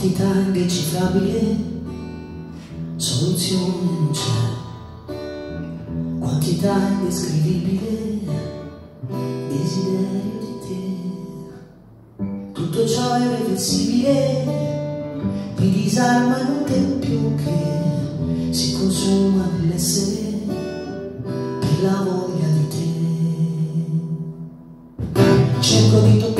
quantità indecifrabile, soluzione non c'è, quantità indescrivibile, desiderio di te. Tutto ciò è reversibile, mi disarma in un tempio che si consuma nell'essere per la voglia di te. Cerco di toccarti,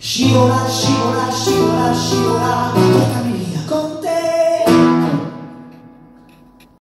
Shiora, Shiora, Shiora, Shiora,